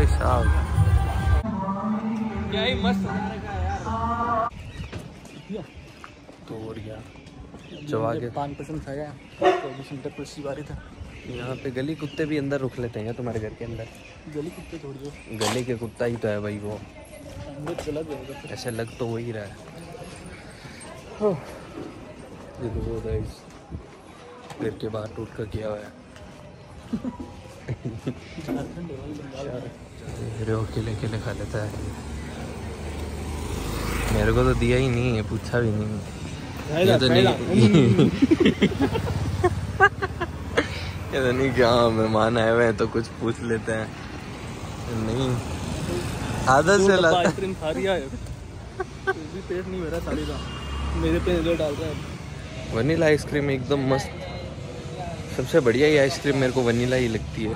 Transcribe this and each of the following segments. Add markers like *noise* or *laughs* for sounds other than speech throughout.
भाई साहब। क्या ही मस्त है तो और क्या? जब आगे पान पसंद खाया चौबीस पर सी बारी था। यहाँ पे गली कुत्ते भी अंदर रुक लेते हैं तुम्हारे घर के अंदर। गली कुत्ते छोड़ दो गली के कुत्ता ही तो है भाई वो। ऐसे लग तो वही रहा है। देखो घर के बाहर टूट कर किया हुआ है। झारखंड है मेरे वो अकेले अकेले खा लेता है। मेरे को तो दिया ही नहीं है पूछा भी नहीं। ये तो नहीं *laughs* ये तो नहीं क्या मेहमान आए हुए हैं तो कुछ पूछ लेते हैं। नहीं। आदत से लाता आइसक्रीम खा रही है? भी पेट नहीं मेरा साड़ी का। मेरे पे नज़र डाल रहा है। वनीला आइसक्रीम एकदम मस्त। सबसे बढ़िया ही आइसक्रीम मेरे को वनीला ही लगती है।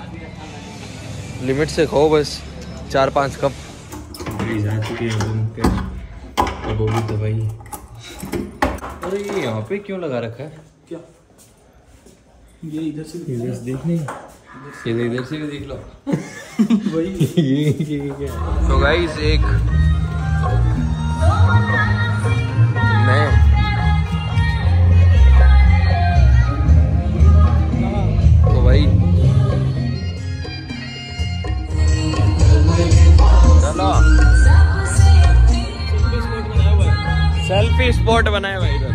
लिमिट से खाओ बस। चार पाँच कप। जा चुके हैं अब होगी तो भाई। अरे ये यहाँ पे क्यों लगा रखा है? क्या? ये इधर से इधर से देख। नहीं ये इधर से भी देख लो। *laughs* वही। *laughs* ये ये क्या? तो गाइस एक मैं सेल्फी स्पॉट बनाया है इधर।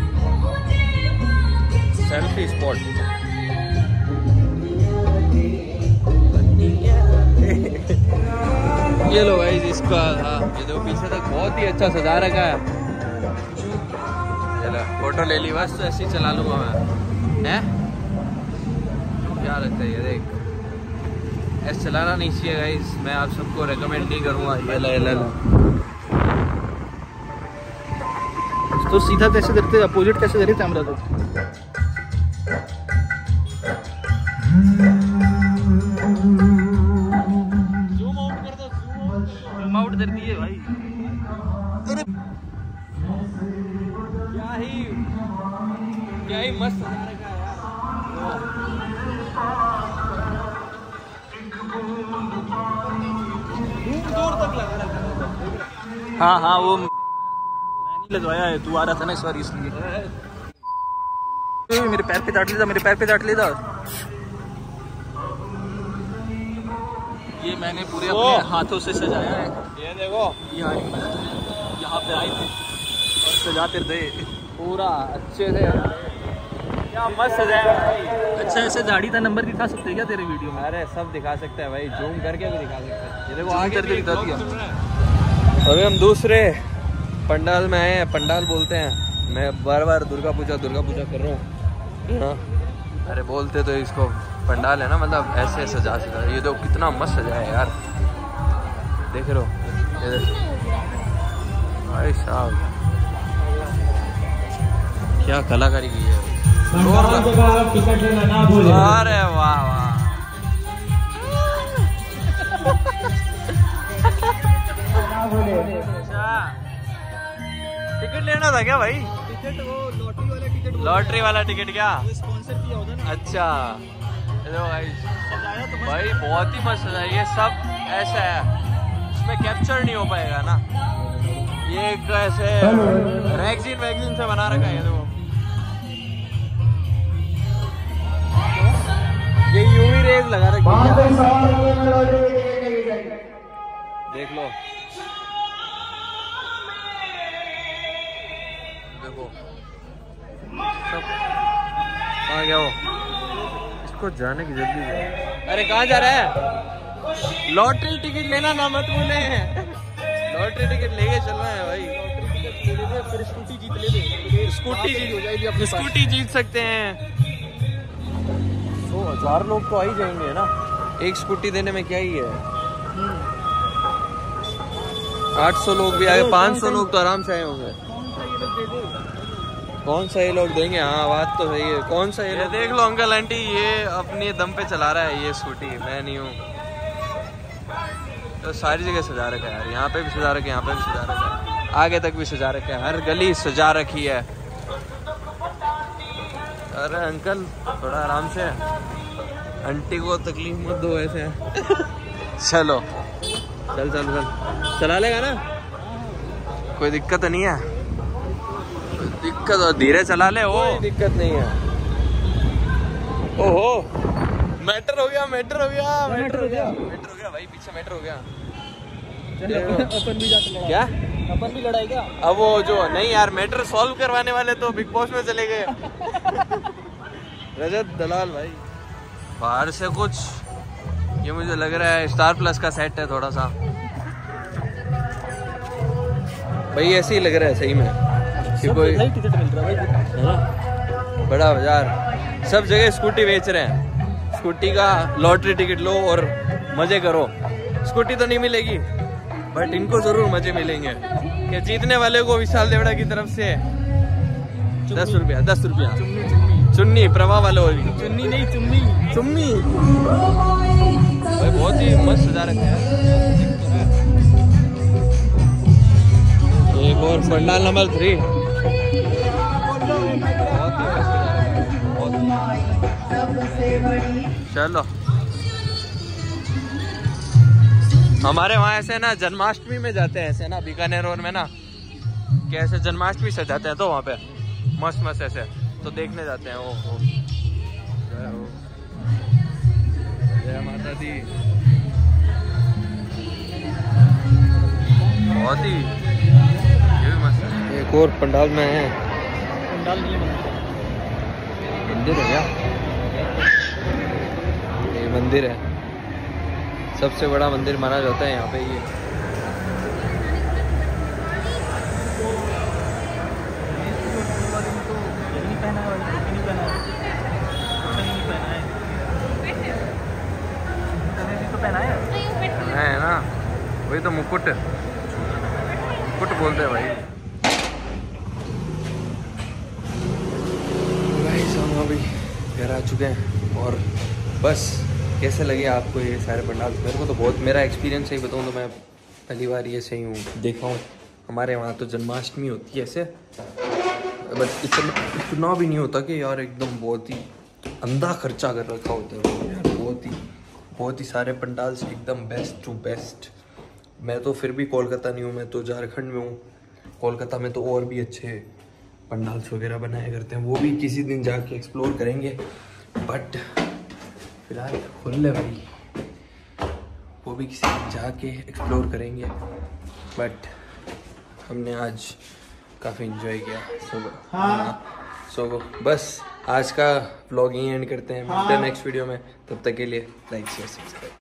Selfie spot. *laughs* ये लो भाई इसका हाँ ये देखो, पीछे तक बहुत ही अच्छा सजा रखा है। चलो फ़ोटो ले ली, बस ऐसे ही चला लूँगा मैं। हैं? क्या लगता है ये, देख। ऐसे चलाना नहीं चाहिए गाइस मैं आप सबको रेकमेंड नहीं करूँगा। ये ला ये ला। तो सीधा कैसे करते अपोजिट कैसे करी कैमरा जूम आउट कर दिए भाई। क्या ही क्या ही मस्त है यार। दूर तक लगा हाँ हाँ वो लगवाया है तू आ रहा था ना इस बार इसलिए। मेरे पैर पे चाट लेता मेरे पैर पे चाट लेता ये मैंने पूरे अपने हाथों से सजाया है। ये देखो। यहाँ यहाँ पे थे। और सजाते थे पूरा अच्छे से क्या मस्त सजाया अच्छा ऐसे दाढ़ी का नंबर दिखा सकते हैं क्या तेरे वीडियो में? अरे सब दिखा सकते हैं भाई। जूम करके भी दिखा सकते हैं। ये देखो आगे करके दिखा दिया। अभी हम दूसरे पंडाल में आए हैं पंडाल बोलते हैं। मैं बार बार दुर्गा पूजा दुर्गा पूजा कर रहा हूँ। हाँ। अरे बोलते तो इसको पंडाल है ना मतलब ऐसे सजा सजा। ये देखो कितना मस्त सजाया है यार। देख रहे हो? ये भाई साहब। क्या कलाकारी की है। अरे वाह वाह। *laughs* टिकट लेना था क्या भाई? टिकट वो लॉटरी वाला टिकट लॉटरी वाला टिकट क्या? स्पॉन्सर किया होता ना। अच्छा। हेलो भाई तो भाई बहुत ही मस्त है ये सब। ऐसा है। इसमें कैप्चर नहीं हो पाएगा ना। ये एक ऐसे रैगजीन वैगजीन से बना रखा है ये देखो ये यूवी रेज लगा रखी है। देख लो। देखो सब कहाँ गया वो? इसको जाने की जल्दी है अरे कहाँ जा रहा है? लॉटरी टिकट लेना ना मत भूले लॉटरी टिकट लेके चलना है भाई। फिर स्कूटी जीत ले स्कूटी हो जाएगी अपने स्कूटी जीत सकते हैं। तो हज़ार लोग तो आ ही जाएँगे ना? एक स्कूटी देने में क्या ही है? आठ सौ लोग भी आए पाँच सौ लोग तो आराम से आए होंगे। कौन सा ये लोग देंगे? हाँ बात तो सही है। कौन सा ये लोग देख लो अंकल आंटी ये अपने दम पे चला रहा है ये स्कूटी। मैं नहीं हूँ। तो सारी जगह सजा रखा है यार। यहाँ पे भी सजा रखे यहाँ पे भी सजा रखा है। आगे तक भी सजा रखे है। हर गली सजा रखी है। अरे अंकल थोड़ा आराम से। आंटी को तकलीफ़ मत दो ऐसे। चलो। चल चल चल। चला लेगा ना? कोई दिक्कत तो नहीं है? दिक्कत हो धीरे चला ले ओ। दिक्कत नहीं है। ओहो। मैटर हो गया मैटर हो गया मैटर हो गया। मैटर हो गया भाई पीछे मैटर हो गया। अपन भी जाके क्या? अपन भी लड़ाई क्या? अब वो जो नहीं यार मैटर सॉल्व करवाने वाले तो बिग बॉस में चले गए। *laughs* रजत दलाल भाई। बाहर से कुछ? ये मुझे लग रहा है स्टार प्लस का सेट है थोड़ा सा। भाई ऐसे ही लग रहा है सही में। कि कोई टिकट मिल रहा है भाई। बड़ा बाज़ार। सब जगह स्कूटी बेच रहे हैं। स्कूटी का लॉटरी टिकट लो और मज़े करो। स्कूटी तो नहीं मिलेगी बट इनको ज़रूर मज़े मिलेंगे। कि जीतने वाले को विशाल देवड़ा की तरफ़ से दस रुपया दस रुपया। चुन्नी चुन्नी। चुन्नी प्रवाह वाले वाली। चुन्नी नहीं चुन्नी। चुम्मी भाई बहुत ही मस्त सजा रखा है। एक और पंडाल नंबर थ्री चलो। हमारे वहाँ ऐसे ना जन्माष्टमी में जाते हैं ऐसे ना बीकानेर रोड में ना कैसे जन्माष्टमी से जाते हैं तो वहाँ पे मस्त मस्त ऐसे तो देखने जाते हैं ओ हो। जय माता दी। बहुत ही ये भी मस्त है। एक और पंडाल में है। पंडाल नहीं मंदिर है क्या? मंदिर है। सबसे बड़ा मंदिर माना जाता है यहाँ पे ये। है ना? वही तो मुकुट। मुकुट बोलते हैं भाई। हम अभी घर आ चुके हैं और बस कैसे लगे आपको ये सारे पंडाल? मेरे को तो बहुत, मेरा एक्सपीरियंस सही बताऊँ तो मैं पहली बार ये सही हूँ। देखा हूँ, हमारे वहाँ तो जन्माष्टमी होती है ऐसे। बट इतना इतना भी नहीं होता कि यार एकदम बहुत ही अंधा खर्चा कर रखा होता है यार, बहुत ही बहुत ही सारे पंडाल्स एकदम बेस्ट टू बेस्ट मैं तो फिर भी कोलकाता नहीं हूँ, मैं तो झारखंड में हूँ। कोलकाता में तो और भी अच्छे पंडाल्स वगैरह बनाए करते हैं, वो भी किसी दिन जाके एक्सप्लोर करेंगे। बट फ़िलहाल खुल ले भाई। वो भी किसी जाके एक्सप्लोर करेंगे। बट हमने आज काफ़ी इन्जॉय किया। सो हाँ। सो बस आज का ब्लॉग यहीं एंड करते हैं। मिलते हैं नेक्स्ट वीडियो में। तब तक के लिए लाइक शेयर सब्सक्राइब